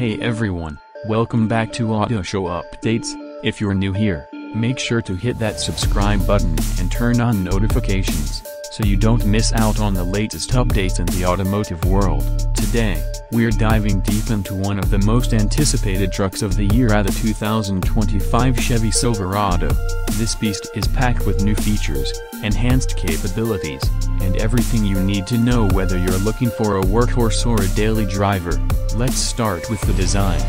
Hey everyone, welcome back to Auto Show Updates. If you're new here, make sure to hit that subscribe button and turn on notifications, so you don't miss out on the latest updates in the automotive world. Today, we're diving deep into one of the most anticipated trucks of the year at the 2025 Chevy Silverado. This beast is packed with new features, enhanced capabilities, and everything you need to know whether you're looking for a workhorse or a daily driver. Let's start with the design.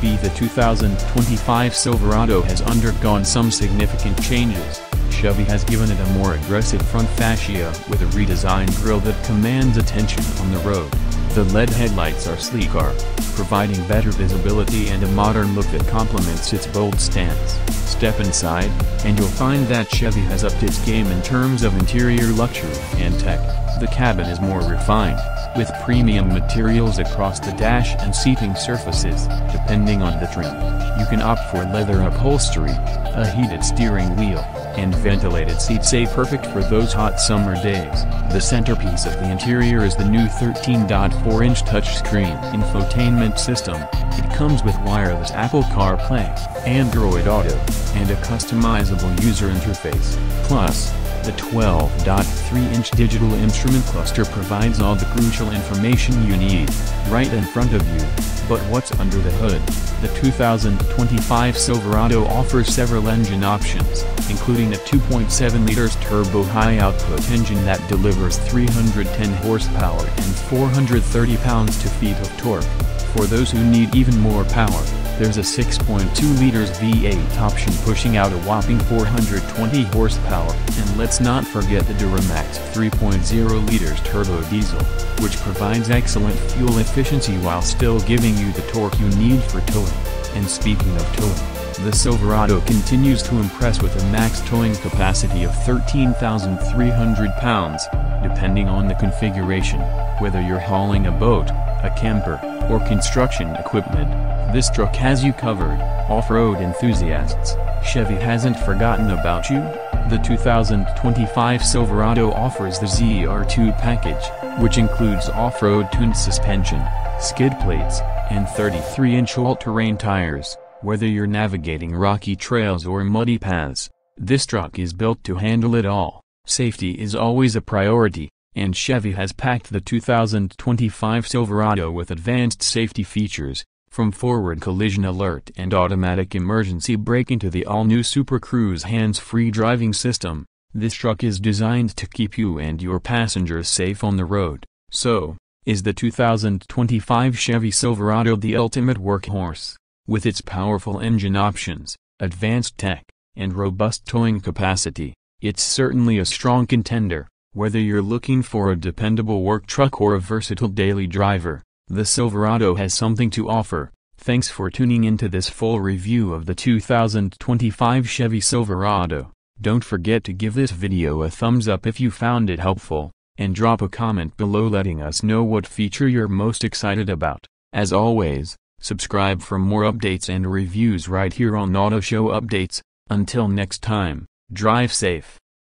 B The 2025 Silverado has undergone some significant changes. Chevy has given it a more aggressive front fascia with a redesigned grille that commands attention on the road. The LED headlights are sleeker, providing better visibility and a modern look that complements its bold stance. Step inside, and you'll find that Chevy has upped its game in terms of interior luxury and tech. The cabin is more refined, with premium materials across the dash and seating surfaces, depending on the trim. You can opt for leather upholstery, a heated steering wheel, and ventilated seats say perfect for those hot summer days. The centerpiece of the interior is the new 13.4-inch touchscreen infotainment system. It comes with wireless Apple CarPlay, Android Auto, and a customizable user interface. Plus, the 12.3-inch digital instrument cluster provides all the crucial information you need, right in front of you. But what's under the hood? The 2025 Silverado offers several engine options, including a 2.7 liters turbo high-output engine that delivers 310 horsepower and 430 pounds-to-feet of torque. For those who need even more power, there's a 6.2 liters V8 option pushing out a whopping 420 horsepower. And let's not forget the Duramax 3.0 liters turbo diesel, which provides excellent fuel efficiency while still giving you the torque you need for towing. And speaking of towing, the Silverado continues to impress with a max towing capacity of 13,300 pounds, depending on the configuration, whether you're hauling a boat, a camper, or construction equipment. This truck has you covered, off-road enthusiasts. Chevy hasn't forgotten about you. The 2025 Silverado offers the ZR2 package, which includes off-road tuned suspension, skid plates, and 33-inch all-terrain tires. Whether you're navigating rocky trails or muddy paths, this truck is built to handle it all. Safety is always a priority, and Chevy has packed the 2025 Silverado with advanced safety features, from forward collision alert and automatic emergency braking to the all-new Super Cruise hands-free driving system, this truck is designed to keep you and your passengers safe on the road. So, is the 2025 Chevy Silverado the ultimate workhorse? With its powerful engine options, advanced tech, and robust towing capacity, it's certainly a strong contender. Whether you're looking for a dependable work truck or a versatile daily driver, the Silverado has something to offer. Thanks for tuning into this full review of the 2025 Chevy Silverado. Don't forget to give this video a thumbs up if you found it helpful, and drop a comment below letting us know what feature you're most excited about. As always, subscribe for more updates and reviews right here on Auto Show Updates. Until next time, drive safe.